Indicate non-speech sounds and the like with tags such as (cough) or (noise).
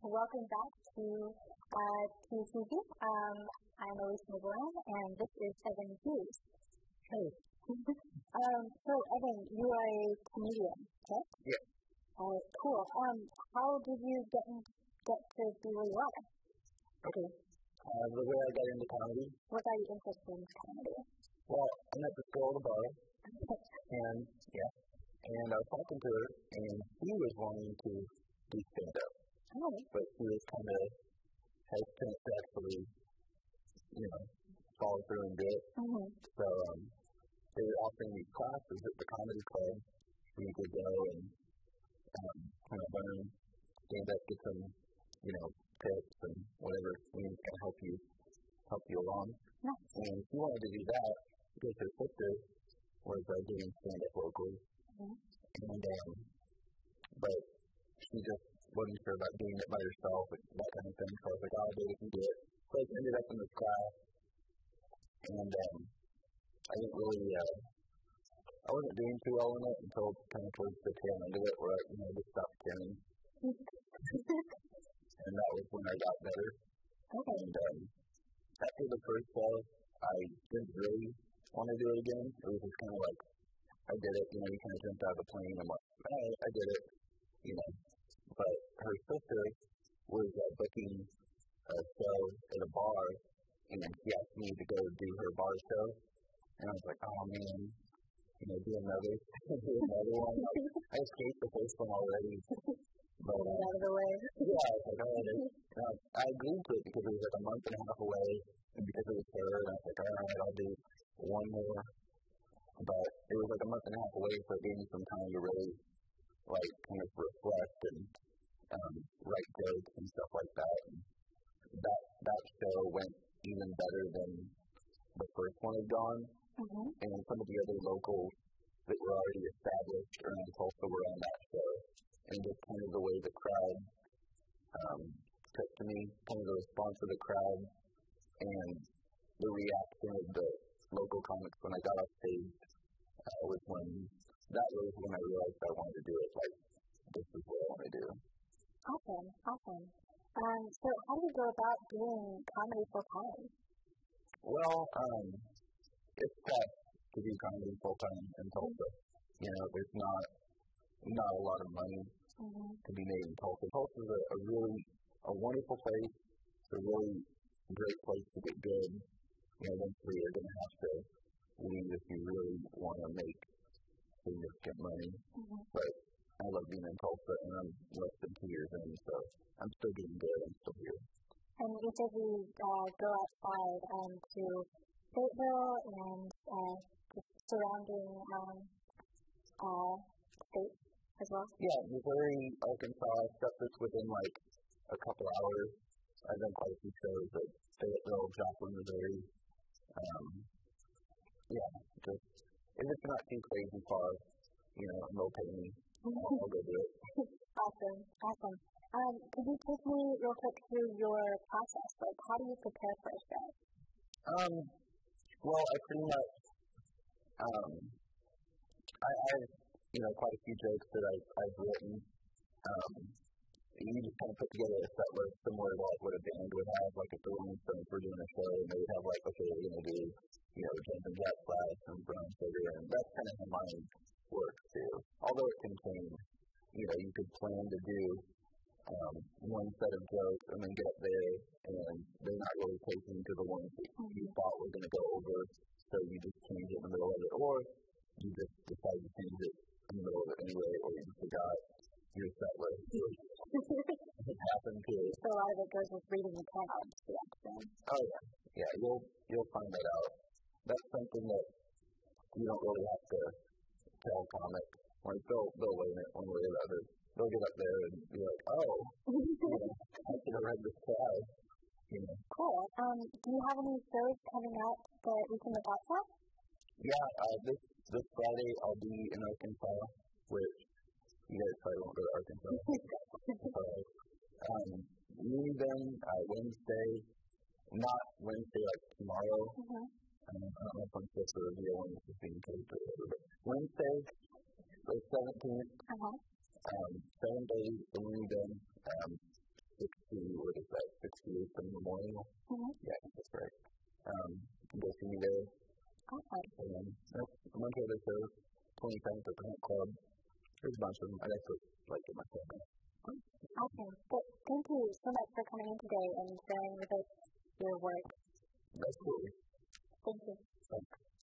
Welcome back to uh, TUTV. Um, I'm Elise McGlynn, and this is Evan Hughes. Hey. (laughs) um, so, Evan, you are a comedian, correct? Yeah. Uh, cool. Um, how did you get in, get to be where you are? Okay. Uh, the way I got into comedy. What got you interested in comedy? Well, I met this girl at the bar, (laughs) and yeah, and I was talking to her, and she was wanting to do stand up. Oh. But she was kind of to actually, you know, follow through and do it. Mm-hmm. So um, they were offering these classes at the comedy club where you could go and um, kind of learn stand up, get some, you know, tips and whatever things can help you help you along. Nice. And she wanted to do that because her sister was uh, doing stand by and that kind of thing. So I was like, oh, maybe we can do it. So I ended up in this class, and um, I didn't really. Uh, I wasn't doing too well in it until kind of towards the tail end of it, where I, you know, just stopped caring, (laughs) and that was when I got better. Okay. And um, after the first show, I didn't really want to do it again. It was just kind of like, I did it, you know, you kind of jumped out of the plane. I'm like, hey, I did it, you know. But her sister was booking a show at a bar, and then she asked me to go do her bar show. And I was like, oh man, you know, do another, (laughs) do another one. Like, I escaped the first one already. But, uh, out of the way. yeah, I was like, all right. Uh, I agreed to it because it was like a month and a half away, and because it was her, and I was like, all right, I'll do one more. But it was like a month and a half away, so it gave me some time to really, like, kind of reflect and um, write jokes and stuff like that. And that that went even better than the first one had gone, Mm-hmm. and some of the other locals that were already established around Tulsa were on that show, and just kind of the way the crowd um, took to me, kind of the response of the crowd, and the reaction of the local comics when I got off stage uh, was when that was when I realized I wanted to do it. Like this is what I want to do. Awesome. Awesome. Um, so, how do you go about doing comedy full time? Well, um, it's tough to do comedy full time in Tulsa. You know, there's not not a lot of money Mm-hmm. to be made in Tulsa. Tulsa is a, a really a wonderful place. It's a really great place to get good. You know, eventually you're going to have to leave if you really want to make significant money. You said you uh, go outside um, to Fayetteville and uh, the surrounding um, uh, states as well. Yeah, Missouri, Arkansas, stuff that's within like a couple hours. I've done quite a few shows at Fayetteville, Joplin, Missouri. Um, yeah, just if it's not too crazy far, you know, pay I'll, (laughs) I'll go do it. Awesome, awesome. Um, could you take me real quick through your process? Like, how do you prepare for a show? Um, well, I pretty much, um, I, I have, you know, quite a few jokes that I've, I've written. Um, you just kind of put together a set list similar to like what a band would have, like if the Rolling Stones were doing a show and they would have like, okay, we're to do, you know, Jumpin' Jack Flash and Brown Sugar, and that's kind of how mine works too. Although it can change, you know, you could plan to do um, one set of jokes and then get up there and they're not really taking to the ones that you thought were going to go over, so you just change it in the middle of it, or you just decide to change it in the middle of it anyway, or you just forgot your set list. (laughs) It happened too. So a lot of it goes with reading the crowd reaction. Oh yeah, yeah. You'll you'll find that out. That's something that you don't really have to tell comics. Like they'll they'll learn it one way or the other. They'll get up there and be like, oh, I should have read this crowd. You know. Cool. Um, do you have any shows coming up that we can look out for? Yeah. Uh, this this Friday I'll be in Arkansas, which you guys probably won't go to Arkansas. (laughs) so, um, meeting them uh, Wednesday, not Wednesday like tomorrow. Mm-hmm. Um, I don't know if I'm supposed to reveal when this is being taped or whatever, but Wednesday, the 17th, Uh-huh. Um, seven days, meeting them, um, 6 68th and Memorial. Mm-hmm. Yeah, that's right. Um, go see me there. Awesome. And then nope, a bunch of other shows. 27th at the Hunt Club. There's a bunch of them. I actually like it myself. Awesome. But thank you so much for coming in today and sharing with us your work. Absolutely. Thank you. Thanks.